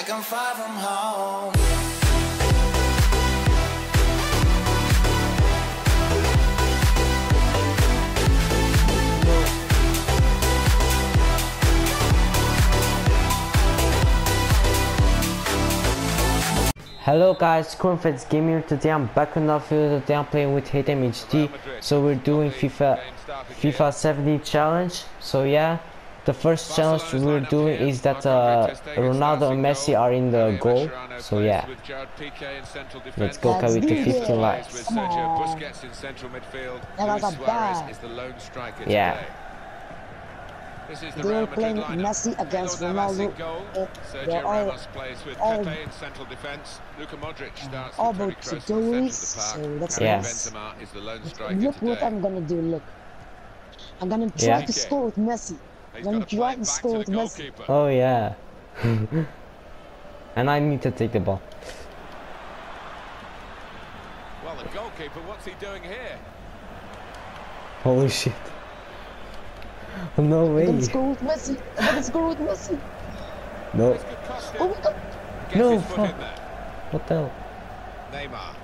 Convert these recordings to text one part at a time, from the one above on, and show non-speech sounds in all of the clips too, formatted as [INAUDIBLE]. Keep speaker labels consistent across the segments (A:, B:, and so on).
A: like I'm far from home.
B: Hello guys, Cornfeds Gamer. Today I'm back on the field Today I'm playing with HD. So we're doing FIFA FIFA 17 challenge. So yeah, the first challenge we're doing is that uh, Ronaldo and Messi are in the goal. So yeah, let's go
C: Let's
B: with the
C: do
B: 15 likes.
C: Come on.
D: Busquets in central midfield.
C: That was
D: Luis
C: a
D: Suarez
C: bad.
D: is the lone striker
B: Yeah.
D: today. This is the
C: They
D: Real
C: were
D: Madrid
C: playing. Messi against
D: Keylor Navas in
C: Ronaldo.
D: goal. Sergio
C: they're all-
D: Ramos
C: all-
D: Pepe in central defence. Luka Modric starts
C: all
D: with
C: about
D: Kroos in the
C: Sedoris,
D: centre of the
C: so that's
D: Karim
B: nice.
D: Benzema is the lone striker
C: Look what I'm gonna do, look. I'm gonna try
B: Yeah.
C: to score with Messi.
D: He's
C: I'm gonna
D: got to play
C: try
D: it
C: to
D: back
C: score
D: to
C: with
D: the
C: Messi.
D: goalkeeper.
B: Oh yeah. [LAUGHS] and I need to take the ball.
D: Well, the goalkeeper, what's he doing here?
B: Holy shit. No
C: I'm
B: way.
C: gonna score with Messi. I'm gonna with Messi.
B: No.
D: It's good cost
C: Oh my god.
B: No, fuck. What the hell?
D: Neymar.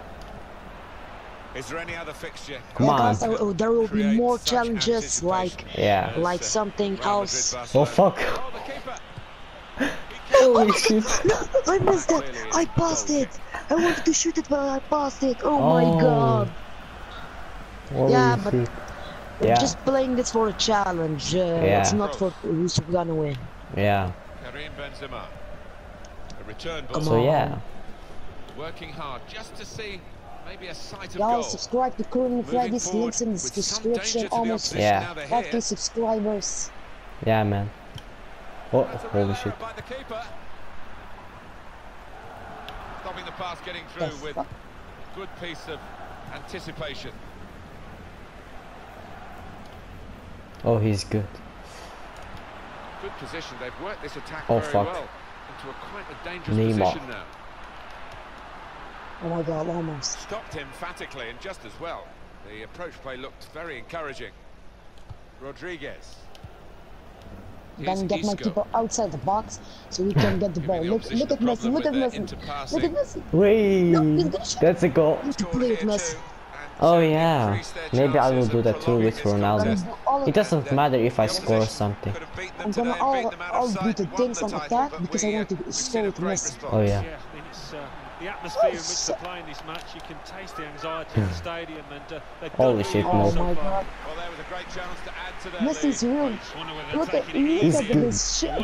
D: Is there any other fixture?
B: Come
C: Yeah,
B: on.
C: guys, there, there will be more challenges like.
B: Yeah.
C: like something
D: Real
C: else.
B: Oh fuck.
D: Oh, the keeper. [LAUGHS]
C: Oh my god, [LAUGHS] no, I missed that. I passed it. I wanted to shoot it, but I passed it. Oh,
B: Oh.
C: my god.
B: Holy
C: Yeah, but-
B: shit.
C: We're
B: Yeah.
C: just playing this for a challenge. Uh,
B: Yeah.
C: It's not for who's gonna win.
B: Yeah.
D: Karim Benzema. A return ball.
C: Come
B: So yeah.
D: Working hard just to see maybe a sight of
C: Y'all subscribe to Current
D: Moving
C: Freddy's links in the description.
D: danger to the
C: Almost
D: opposition
B: Yeah.
D: now they're here.
C: 5k subscribers.
B: Yeah, man. Oh,
D: a
B: holy shit.
D: by the keeper. Stopping the pass getting through
C: Yes,
D: with good piece of anticipation.
B: Oh, he's good.
D: Good position. They've worked this attack
B: Oh,
D: very
B: fuck.
D: well into a quite a dangerous
B: Neymar.
D: position now.
C: Oh my god, almost.
D: Stopped emphatically and just as well. The approach play looked very encouraging. Rodriguez. Here's
C: Then get my
D: Isco.
C: keeper outside the box so we can get the ball.
D: the
C: Look, look at Messi, look at Messi. Look at. Messi.
B: Wait.
C: No, he's gonna shot.
B: That's a goal.
C: I need to
D: Scored
C: play with Messi.
B: Oh yeah. Maybe I will do that too with Ronaldo. It doesn't matter if I score something.
D: could have beaten them
C: I'm gonna
D: and
C: all,
D: beaten them out of
C: all do the things on attack because I want to
D: we've
C: score with Messi.
D: response.
B: Oh yeah.
E: Yeah, I mean, it's the atmosphere in which they're playing this match. You can taste the anxiety in the stadium, and uh, they've
B: Holy
E: done really
B: shit,
E: well
B: no.
C: Oh
E: so
C: my
E: far.
C: god.
D: Well, there was a great chance to add to their
C: Messi's
D: lead.
C: real.
E: Wonder whether they're
C: Look at, look at this shit.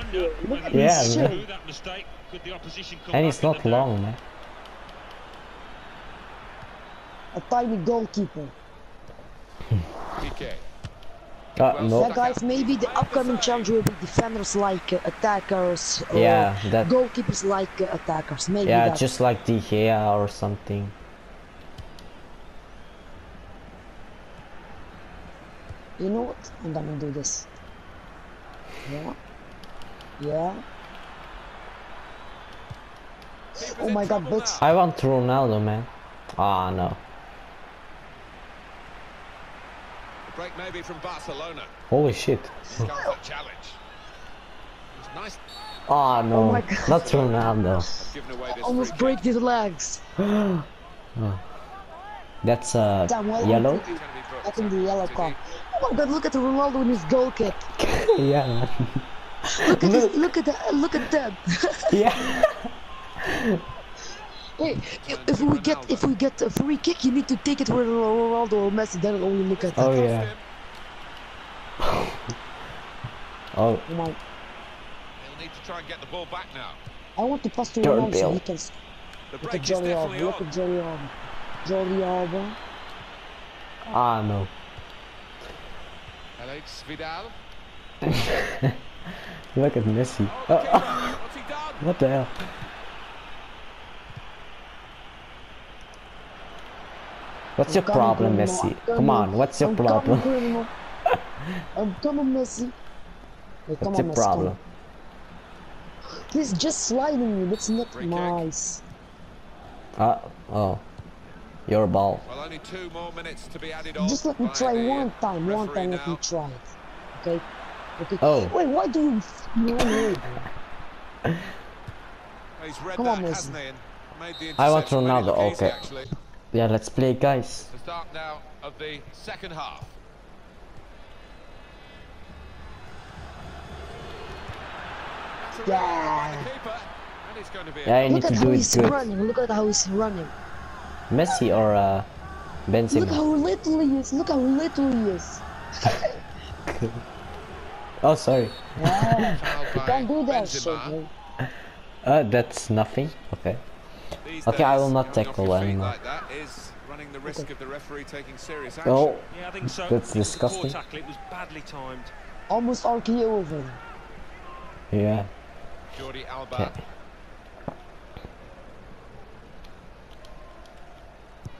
C: Look at
B: Yeah,
C: this
B: man.
C: shit.
E: that mistake, could the opposition come
B: And it's not long, man.
C: A tiny goalkeeper. [LAUGHS]
D: PK.
B: Uh,
C: Yeah, guys, maybe the upcoming challenge will be defenders like uh, attackers. Or
B: Yeah, that-
C: Goalkeepers like uh, attackers. Maybe
B: Yeah,
C: that.
B: just like De Gea or something.
C: You know what? I'm gonna do this. Yeah. Yeah. Oh my god, bitch.
B: I want Ronaldo, man. Ah, no.
D: The break maybe from Barcelona.
B: Holy shit.
D: Comes challenge. Nice.
B: Ah, no.
C: Oh my God.
B: Not Ronaldo.
D: Giving away
C: Almost break
D: kick.
C: his legs. [GASPS]
B: That's uh
C: Damn, well,
B: yellow.
D: It's gonna be brought
C: I think the yellow
D: to
C: card. Oh my god, look at Ronaldo in his goal kick. [LAUGHS]
B: yeah, man.
C: Look at [LAUGHS] this, look at that, look at that.
B: yeah.
C: Hey, if, if we get if we get a free kick, you need to take it with Ronaldo or Messi. Then only look at that. [LAUGHS]
B: Oh yeah. Oh,
C: Oh my,
D: He'll need to try and get the ball back now.
C: I want to pass to
B: Jordan
C: Ronaldo so
B: Bale.
C: he can. s-
D: The
C: Look at
D: break is
C: Jordi Alba.
D: definitely
C: Look
D: on.
C: at Jordi Alba. Jordi Alba.
B: ah no.
D: Aleix Vidal. [LAUGHS]
B: Look at Messi.
D: Oh,
B: Uh,
D: keeper. [LAUGHS] What's he done?
B: what the hell? What's your problem, Messi? Come on, what's your problem?
C: I'm coming, Messi.
B: What's
C: on,
B: your problem?
C: on. Please just sliding me. That's not
D: Free kick.
C: nice.
B: Uh oh. Your ball.
D: Well, only two more minutes to be added on.
C: Just let me try
D: the
C: one time. One
D: referee
C: time, let me try it. Okay. Okay.
B: Oh.
C: Wait, why do you? [LAUGHS] No, no.
D: He's read
C: Come
D: that,
C: on, Messi.
D: hasn't he? made the
B: I want
D: interception, made it
B: Ronaldo,
D: look easy,
B: okay.
D: actually.
B: Yeah, let's play, guys.
D: The start now of the second half. That's a really good by the
C: Yeah.
D: keeper, and it's going to be a
B: Yeah, I need
C: Look
B: to do it
C: he's
B: good.
C: running. Look at how he's running.
B: Messi or uh,
C: Look how little he is. Look how little he is. [LAUGHS]
B: Oh, sorry.
C: Yeah.
D: Fouled
C: you
D: by
C: can't do that shit,
D: Benzema.
B: Uh, that's nothing. Okay.
D: These
B: Okay, I will not tackle anymore.
D: Like that is running the risk of the referee taking serious.
B: Oh,
E: Yeah, I think so.
B: That's
E: It
B: disgusting.
E: Poor tackle. It was badly timed.
C: Almost RKO over
B: yeah.
D: Jordi Alba.
B: Okay.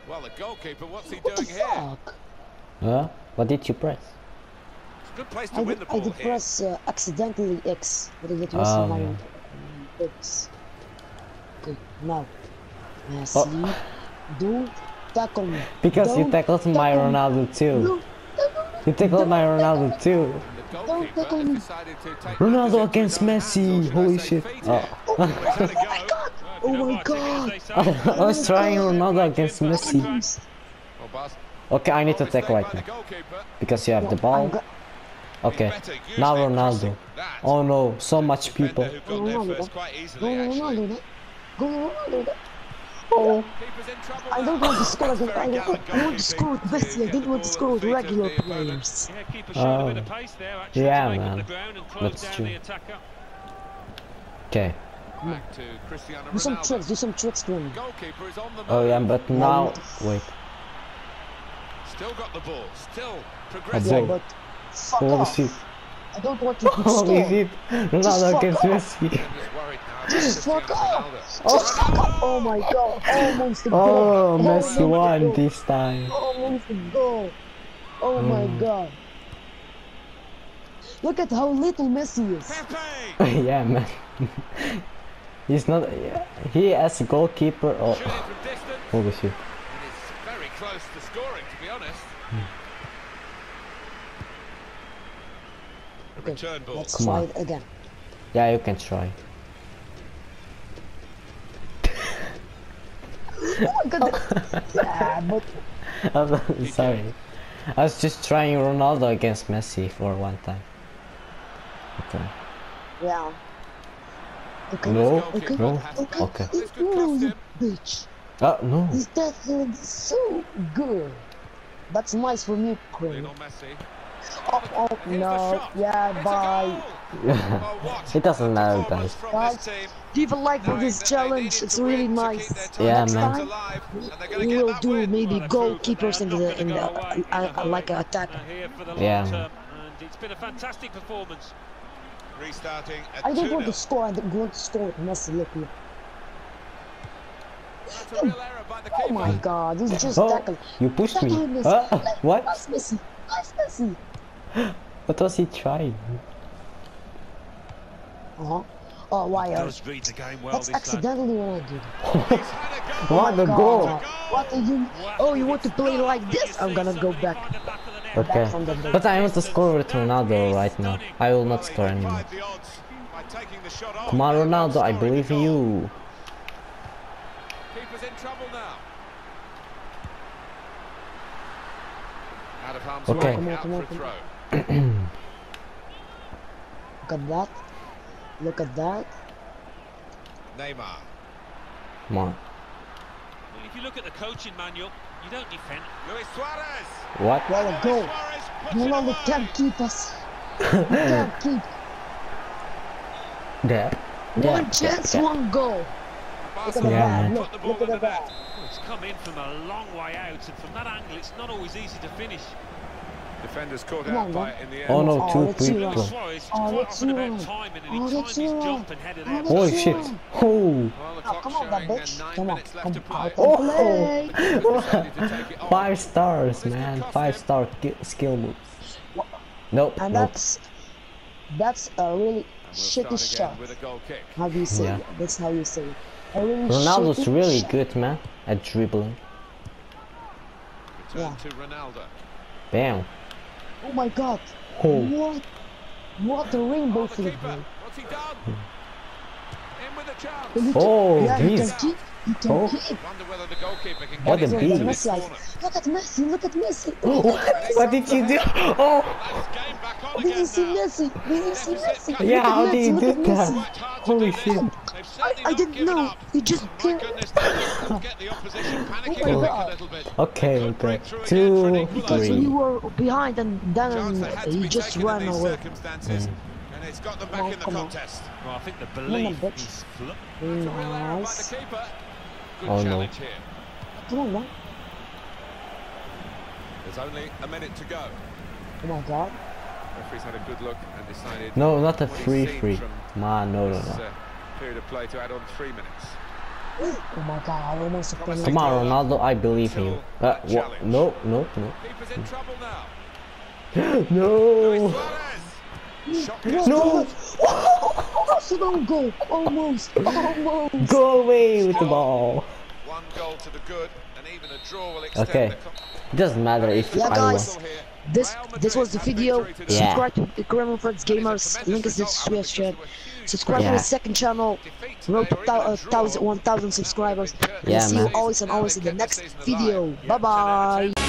D: Well, the goalkeeper, what's he
C: What the
D: doing here?
C: fuck?
B: Huh? What did you press?
D: It's a good place to
C: I
D: win
C: did,
D: the
C: I
D: ball
C: did
D: here.
C: press uh, accidentally X, but it was
B: Oh,
C: my
B: yeah.
C: X. Okay, now.
B: Oh.
C: see? Don't tackle me.
B: Because you
C: Don't
B: tackled my
C: tackle me.
B: Ronaldo too.
C: Don't tackle.
B: You tackled my Ronaldo too.
C: Don't tackle me.
D: decided to take
B: Ronaldo against Messi.
D: or should I
B: Holy shit. Oh.
D: here. Well, he's had a go.
E: Well, if
C: Oh my God. [LAUGHS]
B: I was trying Ronaldo against Messi. Okay, I need to take right now. Because you have the ball. Okay. Now Ronaldo. Oh no, so much people.
C: Ronaldo. Ronaldo. Go Ronaldo.
B: Oh.
D: Keeper's in trouble
C: I don't want to score
D: That's
C: against. I don't want to score with Messi. I
D: to
C: didn't want to
D: the
C: score with
D: at the feet of
C: regular players.
E: Yeah, keeper showed oh. a bit
B: Oh.
E: of pace there actually
B: Yeah, man.
E: up the ground and close
B: That's true. Okay.
D: Back to Cristiano
C: Do some tricks. Do some tricks to him.
D: Goalkeeper is on the
B: Oh yeah, but now wait.
D: Still got the ball. Still
B: A
D: progressing.
B: ball.
C: But fuck off.
B: Shit.
C: I don't want you to
B: Holy
C: score.
B: shit. Ronaldo
C: fuck
B: against
C: off.
B: Messi.
D: Defenders worried now about
C: Just fuck
D: Cristiano
C: off.
D: Ronaldo.
C: Just fuck off. Oh my god. Almost a goal.
B: Oh, Messi won this time.
C: Almost a goal. Oh my
B: Hmm.
C: god. Look at how little Messi is. [LAUGHS]
B: Yeah, man. He's not. He as a goalkeeper. Oh,
D: Shooting from distance.
B: holy shit.
D: Very close to scoring, to be honest. A
C: Okay,
D: return ball.
C: Let's
B: Come
C: try
B: on.
C: it again.
B: Yeah, you can try.
C: Oh my god. [LAUGHS] yeah, but
B: I'm sorry. I was just trying Ronaldo against Messi for one time. Okay.
C: yeah. Okay.
B: No,
C: Okay.
B: no,
C: Okay.
B: okay.
D: Ah,
C: no, you bitch.
B: Oh no.
C: Is that so good? That's nice from you, Quinn.
D: Lionel Messi.
C: Oh, oh no. Yeah, bye.
D: goal. [LAUGHS]
B: It doesn't
D: a
B: matter,
D: performance
B: guys.
C: Guys,
D: this.
C: Leave a like for this challenge. It's really
D: win to keep
C: nice.
B: Yeah,
C: Next
B: man.
C: time,
D: alive, and they're gonna
C: we
D: get
C: will do maybe
E: Well, they proved that they
C: goalkeepers in the in the
E: away
C: uh, uh, like
E: hurry.
C: an attacker.
E: They're here for the
B: Yeah,
E: long
B: man.
E: term, and it's been a fantastic performance.
D: Restarting at
C: I don't want to score. I don't want to score Messi. Look, look.
D: That's a real error by the
C: Oh my God! He's just
B: Oh,
C: tackling.
B: you pushed me.
C: Tackle Messi.
B: Huh? What?
C: Nice Messi. Nice Messi.
B: What was he trying?
C: Uh huh. Oh, why? Uh,
E: Does read the game well,
C: that's accidentally what I did.
D: He's had goal.
B: What the
C: God.
B: goal?
C: What are you? Oh, you want to play like this? I'm gonna go back.
B: Okay.
C: from
B: But I want to score with Ronaldo right now. I will not score anymore.
D: defied the odds by taking the shot off.
B: Come on, Ronaldo, I believe
D: a
B: in
D: goal.
B: you.
D: Keeper's in trouble now. Out of harm's
B: Okay.
D: way,
C: Come on,
D: out
C: come on,
D: for a
C: come
D: throw.
C: Look at that. Look at that.
D: Neymar.
B: Come on.
E: Well, if you look at the coaching manual, you don't defend.
D: Luis Suarez.
B: What?
C: Well, a goal.
D: Suarez puts it
C: Ronaldo
D: away.
C: can't keep us. Can't keep.
B: There.
C: One chance, one goal. Look at the
B: Yeah,
C: ball.
B: man.
C: Look,
D: Put the ball
C: look at the
D: the net.
C: ball.
E: Well, it's come in from a long way out, and from that angle, it's not always easy to finish.
D: Defenders caught out by it in the end.
B: Oh no,
C: Oh,
B: two people.
E: Luis Suarez is
C: Oh,
E: quite oh,
C: let's
E: often
C: see
E: about
C: one.
E: timing, and
C: Oh,
E: he
C: let's
E: timed
C: see
E: his
C: one.
E: jump and headed
C: Oh,
B: Holy shit. Oh.
C: Oh, come on, that bitch. Come on, come
D: to
C: out
D: play.
C: and
B: Oh.
C: play.
D: Decided to take it on.
B: Five stars, man. Five star skill moves. Nope.
C: And
B: Nope.
C: that's that's a really
D: we'll
C: shitty shot.
D: with a goal kick.
C: How do you say
B: Yeah.
C: it? That's how you say it. A really
B: Ronaldo's really
C: shot.
B: good, man, at dribbling.
D: Return
C: Yeah.
D: to Ronaldo.
B: Damn.
C: Oh my god.
B: Oh.
C: What? What a rainbow
D: Oh, the
C: thing,
D: keeper. What's he done? Hmm. In with a chance.
B: Oh,
C: yeah, you can
B: beast.
C: keep. Can
B: Oh.
C: keep.
D: Wonder whether the goalkeeper can
B: What a
D: his head to
B: beast.
D: this
C: Messi,
D: corner.
C: like, look at Messi, look at Messi. [LAUGHS]
B: What? What did you do? Oh,
D: That's game back on
C: We didn't see. Messi. We didn't see Messi.
B: yeah, how did you do that?
C: Messi.
D: Worked hard to
B: Holy shit.
D: They've
C: I, I didn't know.
D: up.
C: He just
D: My
C: came.
D: goodness, get the opposition oh panicking,
C: my
D: a
C: God.
D: little bit.
B: Okay,
D: Could
B: okay.
D: break through again for
B: Two,
D: an
C: Because
D: equaliser.
B: three.
C: we were behind and
D: Chance
C: then
D: that had to
C: he just ran away.
D: circumstances, mm. and it's got them back
C: Oh,
D: in the
C: come on.
D: contest.
E: Well, I think the belief
C: bitch.
E: is fl-
D: That's a real error by the
C: Nice.
D: keeper. Good
B: Oh, no.
D: challenge here.
C: Come on, man.
D: There's only a minute to go.
C: Oh my god.
D: Referee's had a good look and decided.
B: No, not a
D: what he's
B: free free.
D: from
B: Man, no, no,
D: this,
B: no.
D: Period of play to add on three minutes.
C: Oh my god, I almost
B: Come on, Ronaldo, I believe in you. Uh, what? No, no, no.
D: Keeper's in trouble now. [GASPS]
B: No!
C: No!
B: No!
C: Almost [LAUGHS] an goal! Almost! Almost!
B: Go away with the ball.
D: One goal to the good, and even a draw will extend
B: Okay.
D: the con-
B: It doesn't matter if
C: Yeah,
B: I
C: guys.
B: win.
D: Here.
C: This this was the video.
D: have victory
B: Yeah.
C: Subscribe to Criminal Freddys Gamers. Link is in the description. Subscribe to
B: Yeah.
C: his second channel. Road to thou- uh, thousand, 1,000 subscribers. And
B: Yeah,
C: see you always and always in the next video. Bye bye.